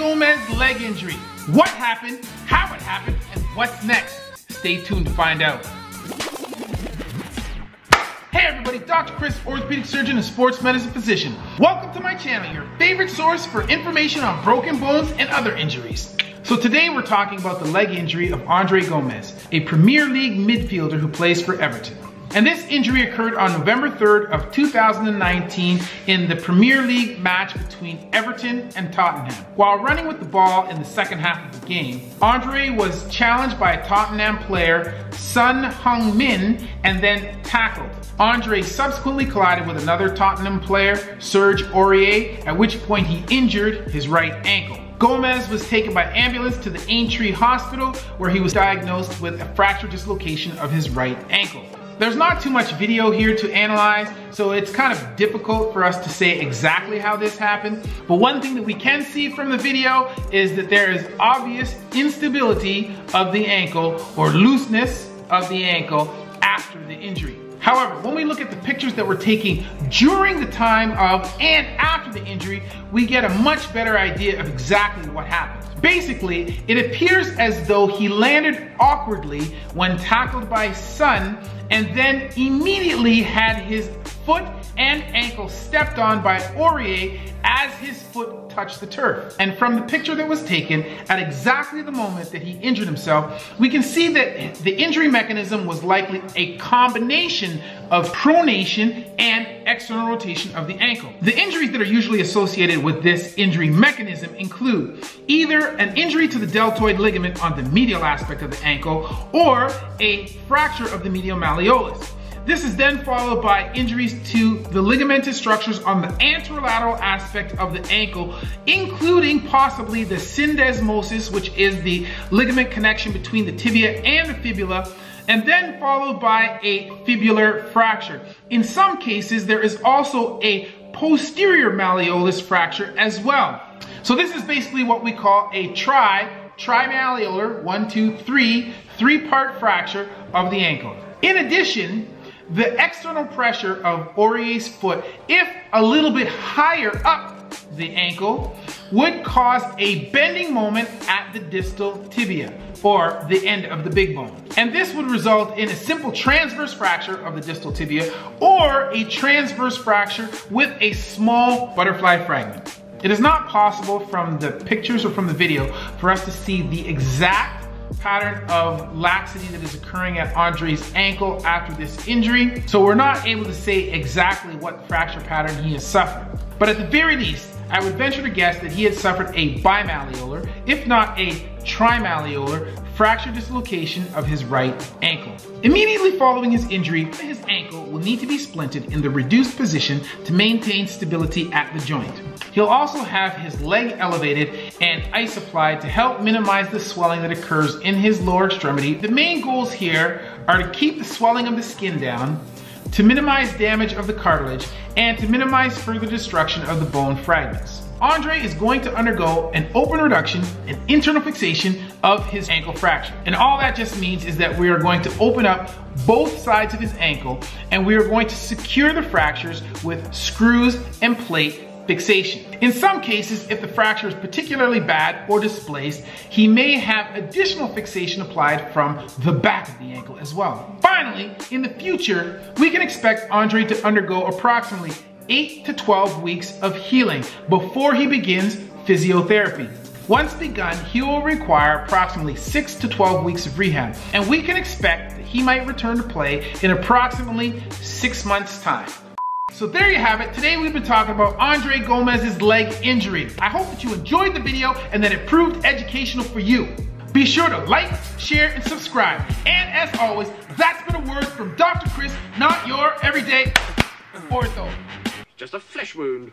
Gomes leg injury. What happened, how it happened, and what's next? Stay tuned to find out. Hey everybody, Dr. Chris, orthopedic surgeon and sports medicine physician. Welcome to my channel, your favorite source for information on broken bones and other injuries. So today we're talking about the leg injury of Andre Gomes, a Premier League midfielder who plays for Everton. And this injury occurred on November 3rd of 2019 in the Premier League match between Everton and Tottenham. While running with the ball in the second half of the game, Andre was challenged by a Tottenham player, Son Heung-min, and then tackled. Andre subsequently collided with another Tottenham player, Serge Aurier, at which point he injured his right ankle. Gomes was taken by ambulance to the Aintree Hospital where he was diagnosed with a fracture dislocation of his right ankle. There's not too much video here to analyze, so it's kind of difficult for us to say exactly how this happened. But one thing that we can see from the video is that there is obvious instability of the ankle or looseness of the ankle after the injury. However, when we look at the pictures that we're taking during the time of and after the injury, we get a much better idea of exactly what happened. Basically, it appears as though he landed awkwardly when tackled by Son and then immediately had his foot and ankle stepped on by Aurier as his foot touched the turf. And from the picture that was taken at exactly the moment that he injured himself, we can see that the injury mechanism was likely a combination of pronation and external rotation of the ankle. The injuries that are usually associated with this injury mechanism include either an injury to the deltoid ligament on the medial aspect of the ankle or a fracture of the medial malleolus. This is then followed by injuries to the ligamentous structures on the anterolateral aspect of the ankle, including possibly the syndesmosis, which is the ligament connection between the tibia and the fibula, and then followed by a fibular fracture. In some cases, there is also a posterior malleolus fracture as well. So this is basically what we call a tri, trimalleolar, one, two, three, three-part fracture of the ankle. In addition, the external pressure of Aurier's foot, if a little bit higher up the ankle, would cause a bending moment at the distal tibia or the end of the big bone. And this would result in a simple transverse fracture of the distal tibia or a transverse fracture with a small butterfly fragment. It is not possible from the pictures or from the video for us to see the exact pattern of laxity that is occurring at Andre's ankle after this injury. So we're not able to say exactly what fracture pattern he has suffered. But at the very least, I would venture to guess that he had suffered a bimalleolar, if not a trimalleolar, fracture dislocation of his right ankle. Immediately following his injury, his ankle will need to be splinted in the reduced position to maintain stability at the joint. He'll also have his leg elevated and ice applied to help minimize the swelling that occurs in his lower extremity. The main goals here are to keep the swelling of the skin down, to minimize damage of the cartilage, and to minimize further destruction of the bone fragments. Andre is going to undergo an open reduction and internal fixation of his ankle fracture. And all that just means is that we are going to open up both sides of his ankle and we are going to secure the fractures with screws and plate fixation. In some cases, if the fracture is particularly bad or displaced, he may have additional fixation applied from the back of the ankle as well. Finally, in the future, we can expect Andre to undergo approximately 8 to 12 weeks of healing before he begins physiotherapy. Once begun, he will require approximately 6 to 12 weeks of rehab, and we can expect that he might return to play in approximately 6 months' time. So there you have it. Today we've been talking about Andre Gomes's leg injury. I hope that you enjoyed the video and that it proved educational for you. Be sure to like, share, and subscribe. And as always, that's been a word from Dr. Chris, not your everyday ortho just a flesh wound.